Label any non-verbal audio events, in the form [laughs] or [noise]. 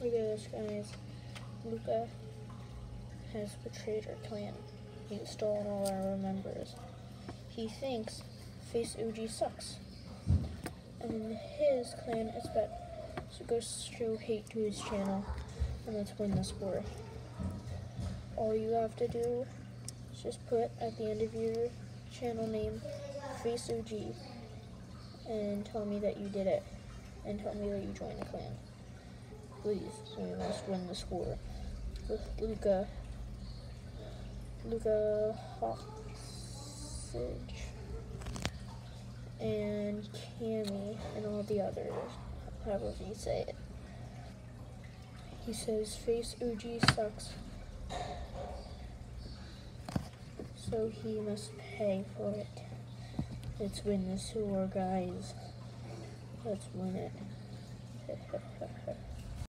Look at this, guys. Luca has betrayed our clan. He's stolen all our members. He thinks Face OG sucks. And his clan is bad. So go show hate to his channel and let's win this war. All you have to do is just put at the end of your channel name Face OG and tell me that you did it and tell me that you joined the clan. Please, we must win this war with Luca. Luca Hostage and Cammy and all the others, however you say it. He says Face OG sucks. So he must pay for it. Let's win this war, guys. Let's win it. [laughs]